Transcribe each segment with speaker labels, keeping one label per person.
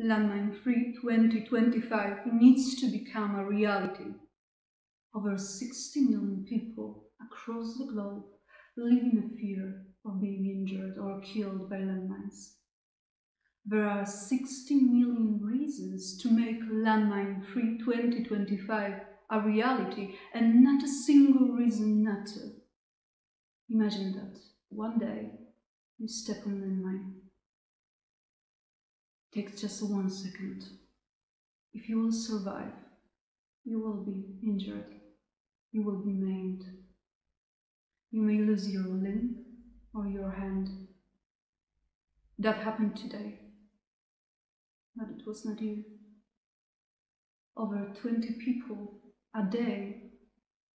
Speaker 1: Landmine Free 2025 needs to become a reality. Over 60 million people across the globe live in a fear of being injured or killed by landmines. There are 60 million reasons to make Landmine Free 2025 a reality and not a single reason not to. Imagine that one day you step on a landmine takes just one second. If you will survive, you will be injured, you will be maimed. You may lose your limb or your hand. That happened today, but it was not you. Over 20 people a day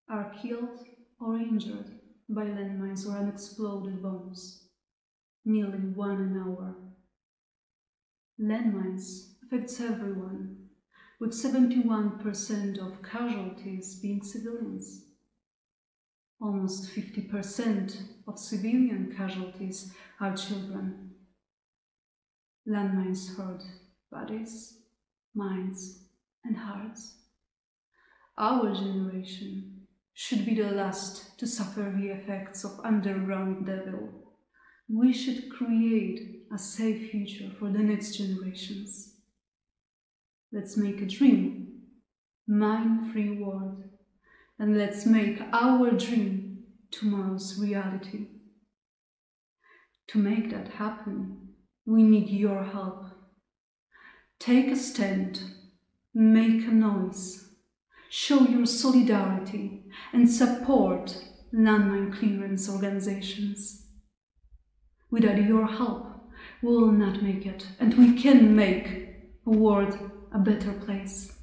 Speaker 1: are killed or injured by landmines or unexploded bombs, nearly one an hour landmines affects everyone, with 71% of casualties being civilians. Almost 50% of civilian casualties are children. Landmines hurt bodies, minds, and hearts. Our generation should be the last to suffer the effects of underground devil. We should create a safe future for the next generations. Let's make a dream, mine-free world, and let's make our dream tomorrow's reality. To make that happen, we need your help. Take a stand, make a noise, show your solidarity and support landmine clearance organizations. Without your help, we will not make it, and we can make a world a better place.